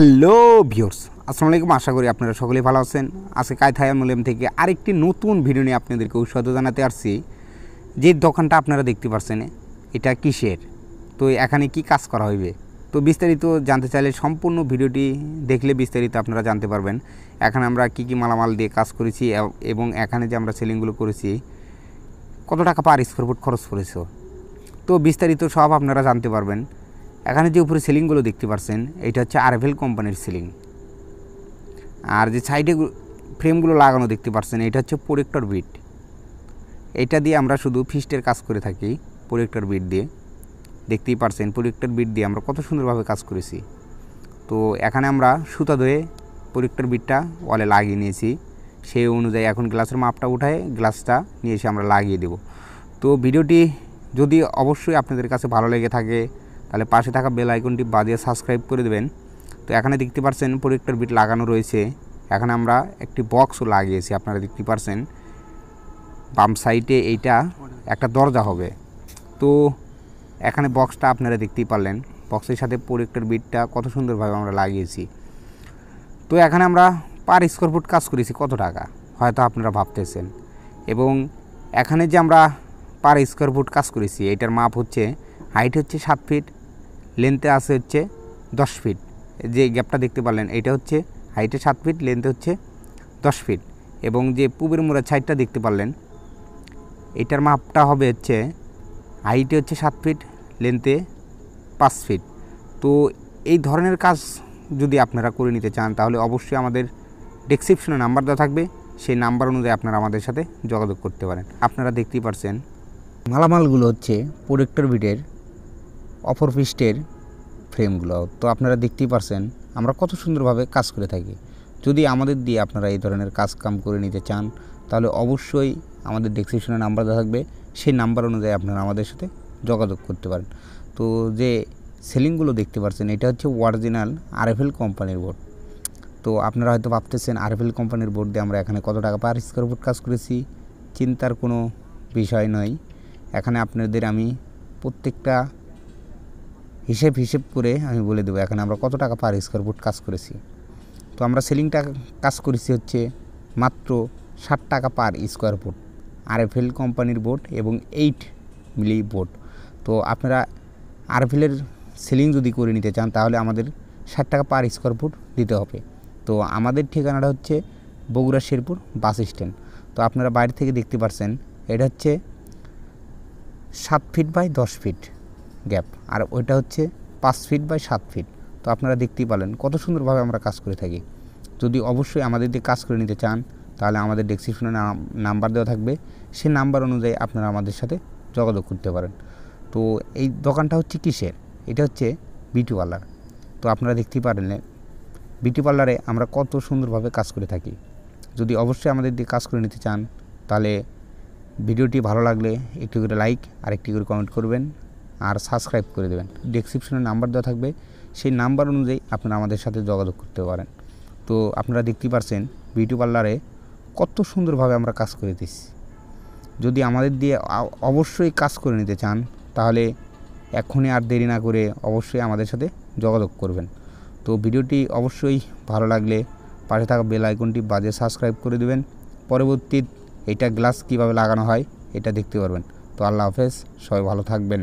Hello viewers আসসালামু আলাইকুম। আশা করি আপনারা সকলেই ভালো আছেন। আজকে কায়থায় মুলেম থেকে আরেকটি নতুন ভিডিও নিয়ে আপনাদেরকে উৎসাহ জানাতে আসছি। যে দোকানটা আপনারা দেখতে পাচ্ছেন এটা কিসের? তো এখানে কি কাজ করা হইবে? তো বিস্তারিত জানতে চাইলে সম্পূর্ণ ভিডিওটি দেখলে বিস্তারিত আপনারা জানতে পারবেন। এখানে আমরা কি কি মালামাল দিয়ে কাজ করেছি এবং এখানে যে আমরা সেলিংগুলো করেছি, কত টাকা পার স্কোয়ার ফুট খরচ করেছ? তো বিস্তারিত সব আপনারা জানতে পারবেন। এখানে যে উপরে সিলিংগুলো দেখতে পাচ্ছেন এটা হচ্ছে আরভেল কোম্পানির সিলিং। আর যে সাইডে ফ্রেমগুলো লাগানো দেখতে পাচ্ছেন এটা হচ্ছে প্রোরেক্টর বিট। এটা দিয়ে আমরা শুধু ফিস্টের কাজ করে থাকি প্রোরেক্টর বিট দিয়ে। দেখতেই পারছেন প্রোরেক্টর বিট দিয়ে আমরা কত সুন্দরভাবে কাজ করেছি। তো এখানে আমরা সুতা ধরে প্রোরেক্টর বিটটা ওয়ালে লাগিয়ে নিয়েছি। সেই অনুযায়ী এখন গ্লাসের মাপটা উঠায়, গ্লাসটা নিয়ে এসে আমরা লাগিয়ে দেব। তো ভিডিওটি যদি অবশ্যই আপনাদের কাছে ভালো লেগে থাকে তাহলে পাশে থাকা বেল আইকনটি বাজিয়ে সাবস্ক্রাইব করে দেবেন। তো এখানে দেখতে পাচ্ছেন প্রোজেক্টর বিট লাগানো রয়েছে। এখানে আমরা একটি বক্সও লাগিয়েছি, আপনারা দেখতে পাচ্ছেন বাম সাইডে এইটা একটা দরজা হবে। তো এখানে বক্সটা আপনারা দেখতেই পারলেন। বক্সের সাথে প্রোজেক্টর বিটটা কত সুন্দরভাবে আমরা লাগিয়েছি। তো এখানে আমরা পার স্কোয়ার ফুট কাজ করেছি কত টাকা? হয়তো আপনারা ভাবতেছেন। এবং এখানে যে আমরা পার স্কোয়ার ফুট কাজ করেছি, এটার মাপ হচ্ছে হাইট হচ্ছে সাত ফিট লেন্থে আছে হচ্ছে দশ ফিট যে গ্যাপটা দেখতে পারলেন, এটা হচ্ছে হাইটে সাত ফিট লেন্থে হচ্ছে দশ ফিট এবং যে পূবের মোড়ার সাইডটা দেখতে পারলেন, এটার মাপটা হবে হচ্ছে হাইটে হচ্ছে সাত ফিট লেন্থে পাঁচ ফিট তো এই ধরনের কাজ যদি আপনারা করে নিতে চান, তাহলে অবশ্যই আমাদের ডেসক্রিপশনে নাম্বার দেওয়া থাকবে। সেই নাম্বার অনুযায়ী আপনারা আমাদের সাথে যোগাযোগ করতে পারেন। আপনারা দেখতেই পারছেন, মালামালগুলো হচ্ছে প্রোডেক্টর বিটের অপর পৃষ্ঠের ফ্রেমগুলো, তো আপনারা দেখতেই পারছেন আমরা কত সুন্দরভাবে কাজ করে থাকি। যদি আমাদের দিয়ে আপনারা এই ধরনের কাজ কাম করে নিতে চান, তাহলে অবশ্যই আমাদের ডেসক্রিপশনে নাম্বার দেওয়া থাকবে। সেই নাম্বার অনুযায়ী আপনারা আমাদের সাথে যোগাযোগ করতে পারেন। তো যে সেলিংগুলো দেখতে পাচ্ছেন এটা হচ্ছে অরিজিনাল আরএফএল কোম্পানির বোর্ড তো আপনারা হয়তো ভাবতেছেন আরএফএল কোম্পানির বোর্ড দিয়ে আমরা এখানে কত টাকা পার স্কোয়ার ফুট কাজ করেছি? চিন্তার কোনো বিষয় নয়। এখানে আপনাদের আমি প্রত্যেকটা হিসেব হিসেব করে আমি বলে দেবো, এখানে আমরা কত টাকা পার স্কোয়ার ফুট কাজ করেছি? তো আমরা সেলিংটা কাজ করেছি হচ্ছে মাত্র ষাট টাকা পার স্কোয়ার ফুট আরএফএল কোম্পানির বোর্ড এবং এইট মিলি বোর্ড তো আপনারা আরএফএলের সেলিং যদি করে নিতে চান, তাহলে আমাদের ষাট টাকা পার স্কোয়ার ফুট দিতে হবে। তো আমাদের ঠিকানাটা হচ্ছে বগুড়া শেরপুর বাস স্ট্যান্ড। তো আপনারা বাইরে থেকে দেখতে পাচ্ছেন এটা হচ্ছে সাত ফিট বাই দশ ফিট গ্যাপ। আর ওইটা হচ্ছে পাঁচ ফিট বাই সাত ফিট তো আপনারা দেখতেই পারলেন কত সুন্দরভাবে আমরা কাজ করে থাকি। যদি অবশ্যই আমাদের দিয়ে কাজ করে নিতে চান, তাহলে আমাদের ডেসক্রিপশনে নাম্বার দেওয়া থাকবে। সেই নাম্বার অনুযায়ী আপনারা আমাদের সাথে যোগাযোগ করতে পারেন। তো এই দোকানটা হচ্ছে কিসের? এটা হচ্ছে বিউটি পার্লার তো আপনারা দেখতেই পারেন বিউটি পার্লারে আমরা কত সুন্দরভাবে কাজ করে থাকি। যদি অবশ্যই আমাদের দিয়ে কাজ করে নিতে চান, তাহলে ভিডিওটি ভালো লাগলে একটি করে লাইক আর একটি করে কমেন্ট করবেন। আর সাবস্ক্রাইব করে দেবেন। ডেসক্রিপশনে নাম্বার দেওয়া থাকবে। সেই নাম্বার অনুযায়ী আপনারা আমাদের সাথে যোগাযোগ করতে পারেন। তো আপনারা দেখতেই পারছেন বিউটি পার্লারে কত সুন্দরভাবে আমরা কাজ করে দিচ্ছি। যদি আমাদের দিয়ে অবশ্যই কাজ করে নিতে চান, তাহলে এখনই আর দেরি না করে অবশ্যই আমাদের সাথে যোগাযোগ করবেন। তো ভিডিওটি অবশ্যই ভালো লাগলে পাশে থাকা বেল আইকনটি বাজে সাবস্ক্রাইব করে দেবেন। পরবর্তী এটা গ্লাস কীভাবে লাগানো হয়, এটা দেখতে পারবেন। তো আল্লাহ হাফেজ, সবাই ভালো থাকবেন।